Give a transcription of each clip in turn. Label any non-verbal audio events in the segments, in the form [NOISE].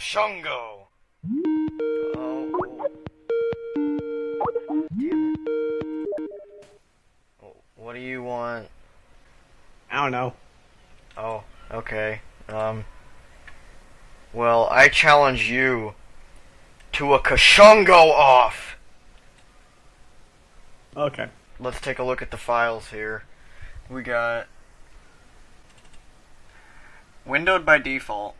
Kashungo! Oh. Damn it. What do you want? I don't know. Oh, okay. Um. Well, I challenge you to a Kashungo off! Okay. Let's take a look at the files here. We got windowed by default.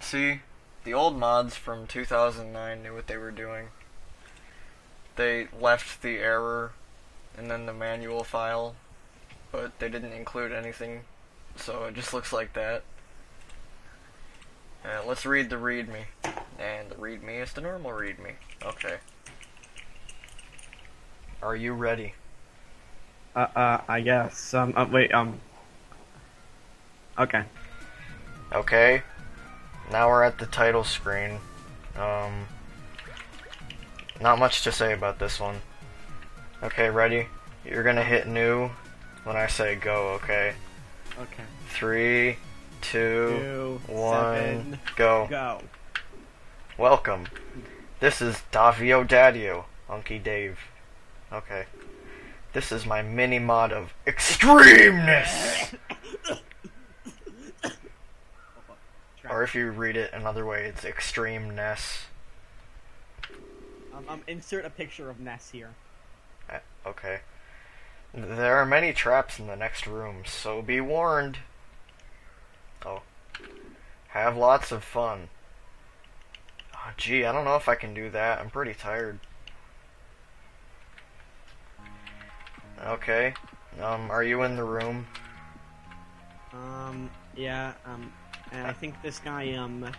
See, the old mods from 2009 knew what they were doing. They left the error and then the manual file, but they didn't include anything, so it just looks like that. Uh, let's read the readme. And the readme is the normal readme. Okay. Are you ready? Uh, uh, I guess. Um, uh, wait, um. Okay. Okay. Now we're at the title screen. Um, not much to say about this one. Okay, ready? You're gonna hit new when I say go, okay? Okay. Three, two, Two, one, seven, go. Go. Welcome. This is Davio Dadio, Unky Dave. Okay. This is my mini mod of extremeness! [LAUGHS] or if you read it another way, it's extremeness. Um, um, insert a picture of Ness here. Uh, Okay. There are many traps in the next room, so be warned. Oh. Have lots of fun. Oh, gee, I don't know if I can do that. I'm pretty tired. Okay. Um, are you in the room? Um, yeah, um, and I think this guy, um,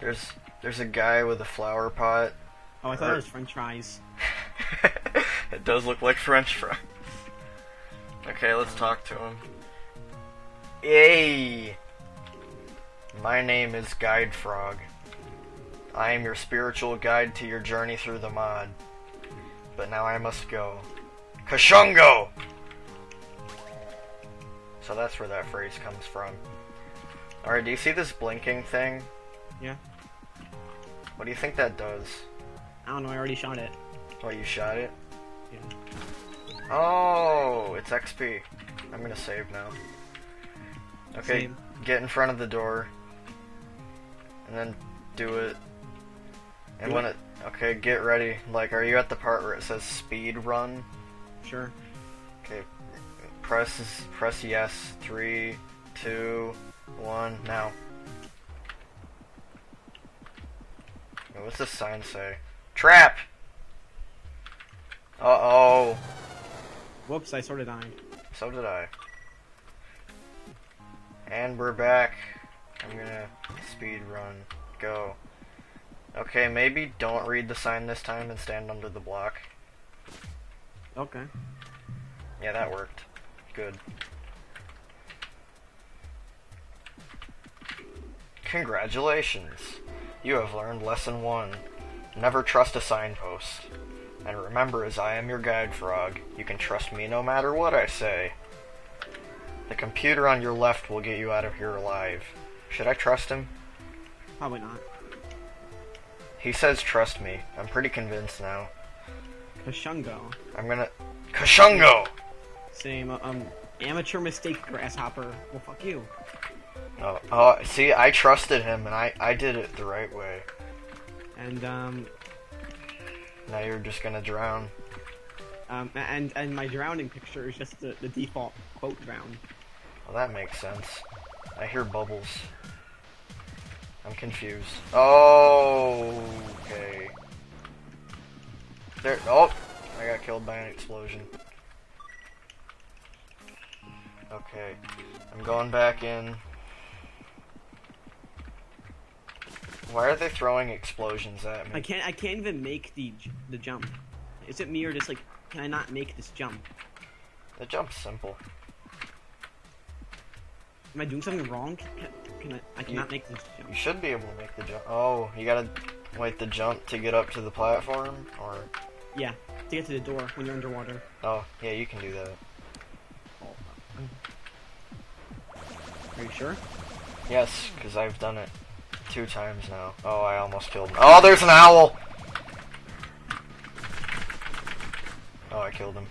There's there's a guy with a flower pot. oh, I thought Er- it was french fries. [LAUGHS] it does look like French fries. Okay, let's talk to him. Yay! My name is Guide Frog. I am your spiritual guide to your journey through the mod. But now I must go. Kashungo! So that's where that phrase comes from. Alright, do you see this blinking thing? Yeah. What do you think that does? I don't know, I already shot it. Oh, you shot it? Yeah. Oh, it's XP. I'm gonna save now. Okay, Same. get in front of the door. And then do it. And Do when it? it. Okay, get ready. Like, are you at the part where it says speed run? Sure. Okay, press press yes. Three, two, one, now. What's this sign say? Trap! Uh oh. Whoops, I sort of died. So did I. And we're back. I'm gonna speed run. Go. Okay, maybe don't read the sign this time and stand under the block. Okay. Yeah, that worked. Good. Congratulations! You have learned lesson one. Never trust a signpost. And remember, as I am your guide frog, you can trust me no matter what I say. The computer on your left will get you out of here alive. Should I trust him? Probably not. He says trust me. I'm pretty convinced now. Kashungo. I'm gonna... Kashungo! Same, uh, um, amateur mistake, grasshopper. Well, fuck you. Oh, oh, see, I trusted him and I, I did it the right way. And, um, Now you're just gonna drown. um, and, and my drowning picture is just the, the default quote drown. Well, that makes sense. I hear bubbles. I'm confused. Oh, okay. There. Oh, I got killed by an explosion. Okay, I'm going back in. Why are they throwing explosions at me? I can't, I can't even make the, the jump. Is it me or just like, can I not make this jump? The jump's simple. Am I doing something wrong? Can, can I, I cannot make this You jump. should be able to make the jump. Oh, you gotta wait the jump to get up to the platform, or Yeah, to get to the door when you're underwater. oh, yeah, you can do that. Are you sure? Yes, because I've done it. Two times now. Oh, I almost killed him. Oh, there's an owl! Oh, I killed him.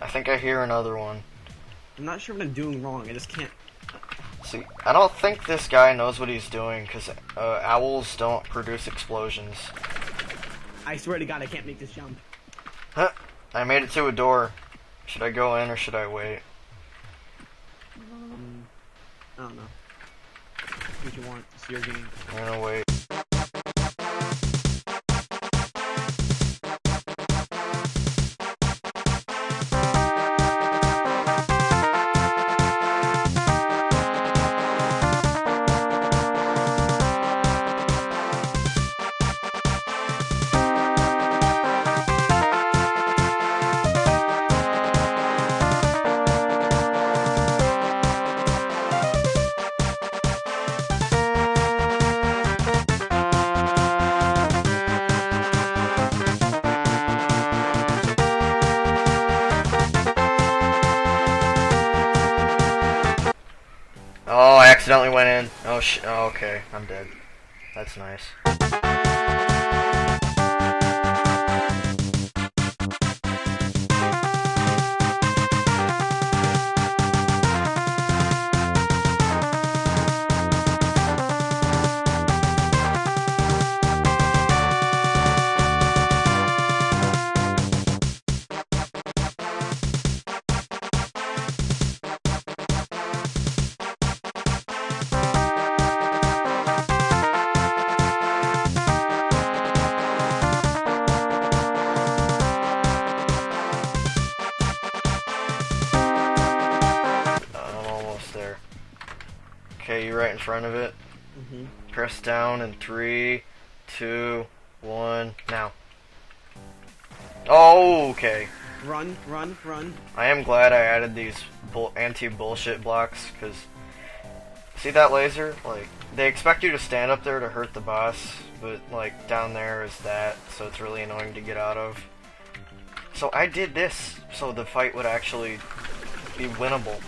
I think I hear another one. I'm not sure what I'm doing wrong. I just can't. See, I don't think this guy knows what he's doing, because uh, owls don't produce explosions. I swear to God, I can't make this jump. Huh. I made it to a door. Should I go in or should I wait? Um, I don't know. What you want? It's your game. I'm gonna wait. Accidentally went in. Oh, sh- oh, okay. I'm dead. That's nice. There. Okay, you're right in front of it. Mm-hmm. Press down in three, two, one, now. Oh, okay. Run, run, run. I am glad I added these bull- anti-bullshit blocks, because... See that laser? Like, they expect you to stand up there to hurt the boss, but, like, down there is that, so it's really annoying to get out of. So I did this, so the fight would actually be winnable.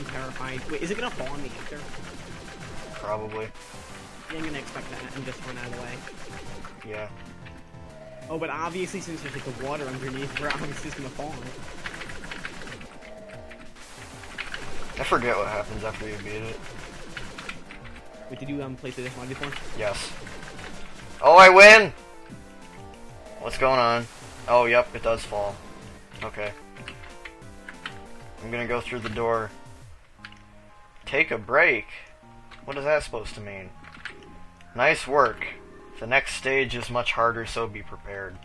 I'm terrified. Wait, is it gonna fall on me after? Probably. Yeah, I'm gonna expect that and just run out of the way. Yeah. Oh, but obviously, since there's like the water underneath, we're obviously just gonna fall on it. I forget what happens after you beat it. Wait, did you um play through this one before? Yes. Oh, I win! What's going on? Oh, yep, it does fall. Okay. I'm gonna go through the door. Take a break? What is that supposed to mean? Nice work. The next stage is much harder, so be prepared.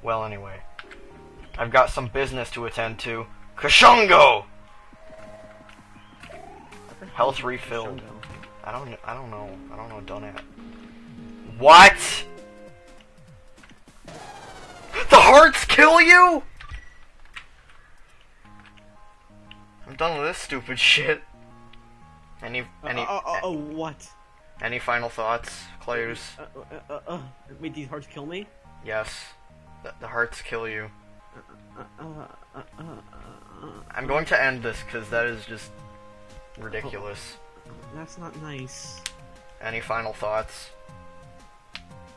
Well, anyway. I've got some business to attend to. Kashungo! Health refilled. I don't. I don't know. I don't know. Donut. What? The hearts kill you? I'm done with this stupid [LAUGHS] shit. Any Uh, any uh, uh, oh, what? any final thoughts, Claoose? Uh, uh, uh, uh, wait, these hearts kill me? Yes. The, the hearts kill you. Uh, uh, uh, uh, uh, I'm going to end this because that is just ridiculous. That's not nice. Any final thoughts?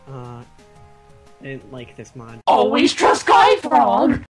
Uh, I didn't like this mod. Always trust Guide Frog.